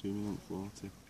Zooming on the floor too.